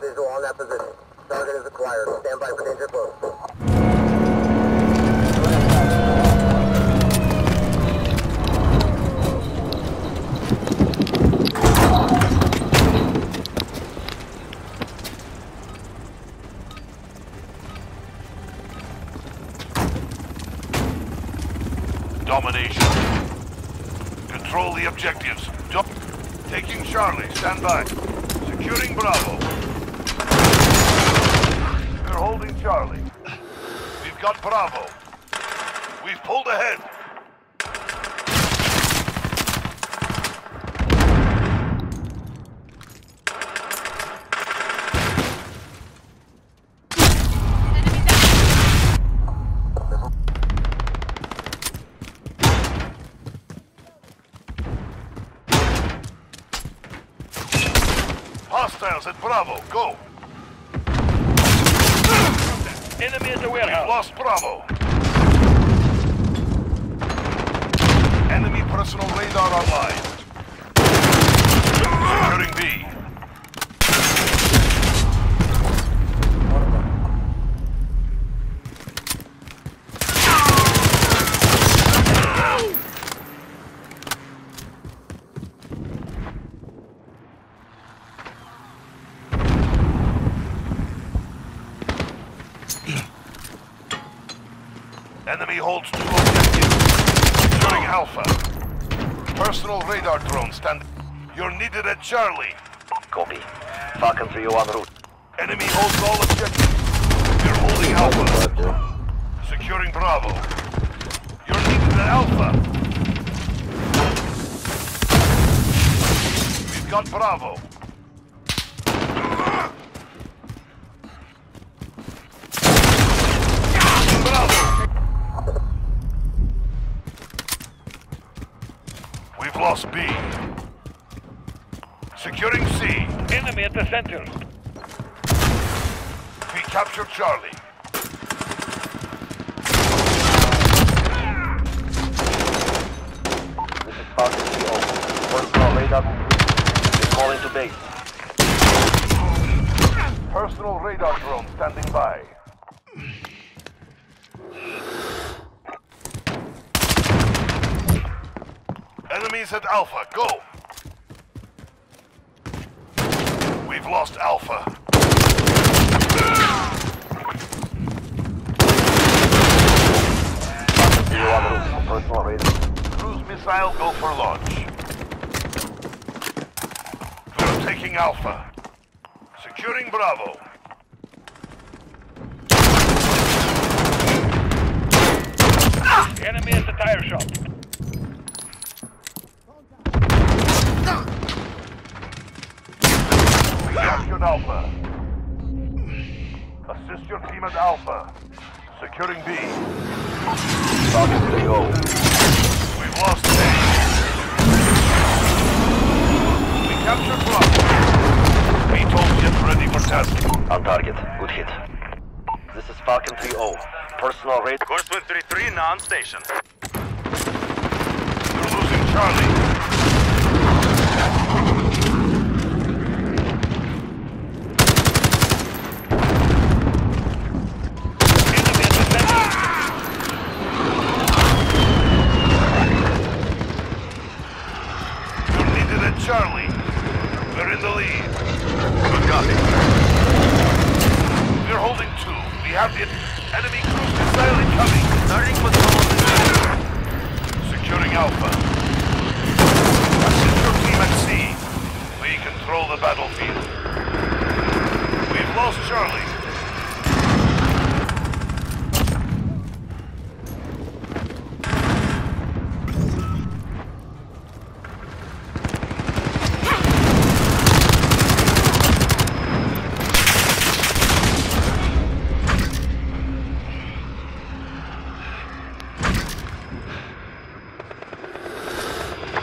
Visual on that position. Target is acquired. Stand by for danger close. Domination. Control the objectives. Do- Taking Charlie. Stand by. Securing Bravo. Holding Charlie. We've got Bravo. We've pulled ahead. Hostiles at Bravo. Go. Enemy at the warehouse. lost Bravo. Enemy personal radar online. Securing B. Holds two objectives. Securing Alpha. Personal radar drone stand. You're needed at Charlie. Copy. Falcon 3 en route. Enemy holds all objectives. You're holding Alpha. Securing Bravo. You're needed at Alpha. We've got. Bravo. We've lost B. Securing C. Enemy at the center. We captured Charlie. This is Falcon 3 Personal radar. Calling to base. Personal radar drone standing by. Enemies at Alpha, go! We've lost Alpha. Falcon 3 en route. Personal radar. Cruise missile, go for launch. We're taking Alpha. Securing Bravo. Enemy at the tire shop. On target. Good hit. This is Falcon 3-0. Personal rate. Course 133 now on station. We're losing Charlie. Enemy at the center. You're needed at Charlie. We're in the lead. Good copy. We're holding two. We have the enemy cruise missile incoming. Starting patrol. Securing Alpha. Assist your team at C. We control the battlefield. We've lost Charlie.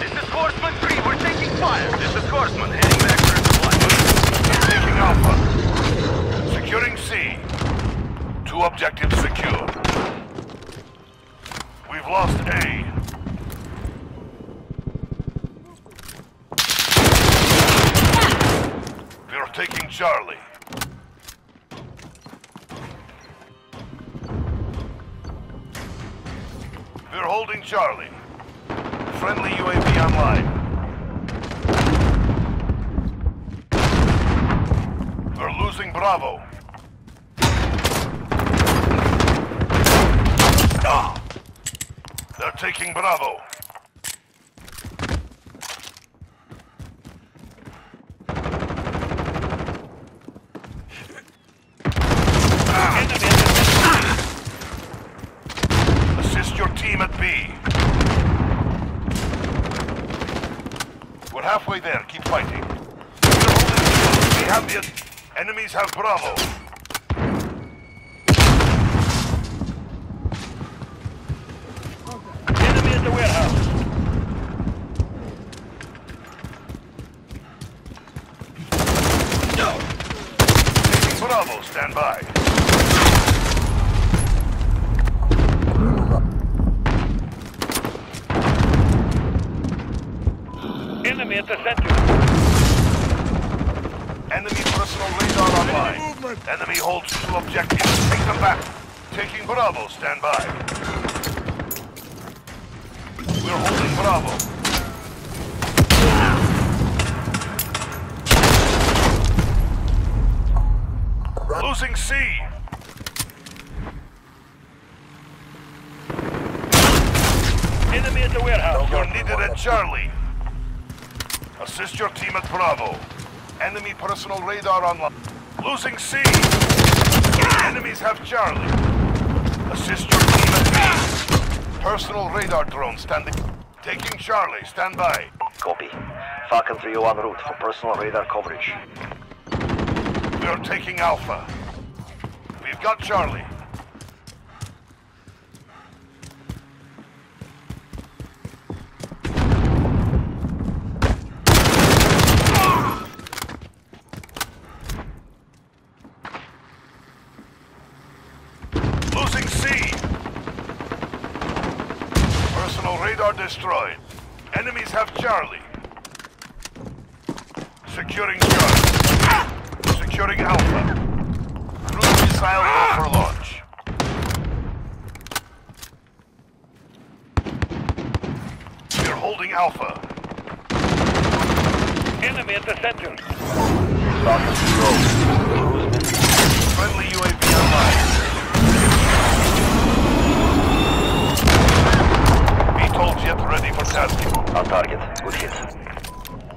This is Horseman 3. We're taking fire. This is Horseman heading back for supply. Taking Alpha. Securing C. Two objectives secure. We've lost A. We're taking Charlie. We're holding Charlie. Friendly UAV online. We're losing Bravo. Ah! They're taking Bravo. Assist your team at B. We're halfway there. Keep fighting. We have the enemies have Bravo. Enemy at the warehouse. Taking Bravo. Stand by. Enemy at the center. Enemy personal radar online. Enemy holds two objectives. Take them back. Taking Bravo. Stand by. We're holding Bravo. Losing C. Enemy at the warehouse. You're needed at Charlie. Assist your team at Bravo. Enemy personal radar online. Losing C. Enemies have Charlie. Assist your team at B. Personal radar drone standing. Taking Charlie. Stand by. Copy. Falcon 301 route for personal radar coverage. We are taking Alpha. We've got Charlie. Losing C. Radar destroyed. Enemies have Charlie. Securing Charlie. Securing Alpha. Cruise missile for launch. We're holding Alpha. Enemy at the center. Falcon 3 Friendly UAV online. VTOL jet ready for tasking. On target. Good hit.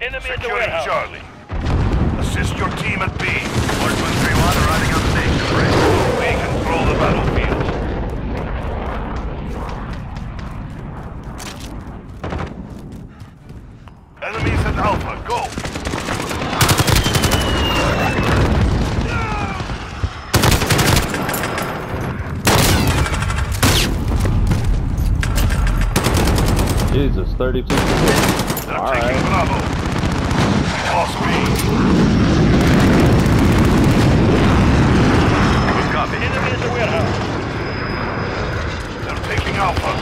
Enemy at the Securing warehouse. Charlie. Assist your team at B. Horseman 3-1 arriving on station. Ready. We control the battlefield. Enemies at Alpha, go! Jesus, 32. They're All taking right. Bravo. Lost B. Good copy. Enemy at the warehouse. They're taking Alpha.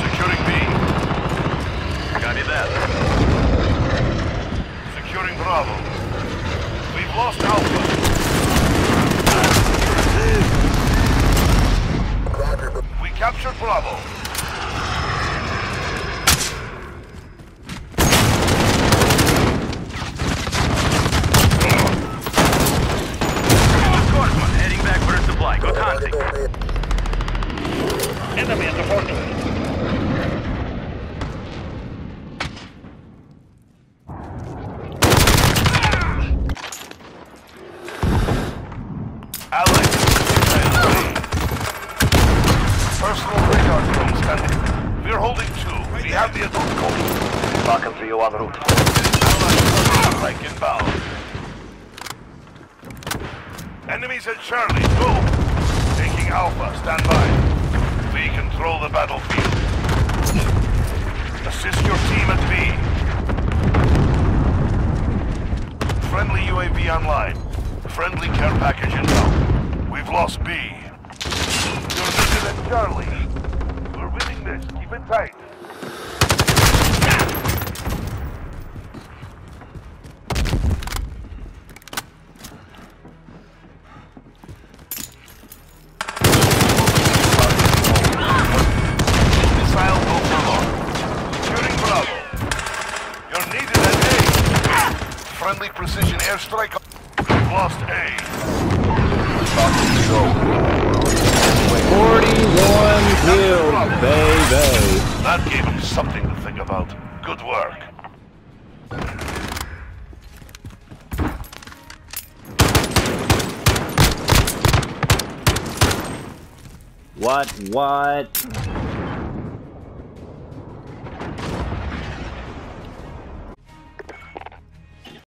Securing B. Copy that. Securing Bravo. We've lost Alpha. Roger. We captured Bravo. Horseman heading back for a supply. Good hunting. Enemy at the fortress. Allied missile. Personal radar drone standing. We're holding two. We have the adult code. Falcon 301 route. Allied like inbound. Enemies at Charlie. Go. Taking Alpha. Stand by. We control the battlefield. Assist your team at B. Friendly UAV online. Friendly care package inbound. We've lost B. You're at Charlie. We're winning this. Keep it tight. Airstrike. We've lost A. Forty-one kills, baby. That gave him something to think about. Good work. What? What?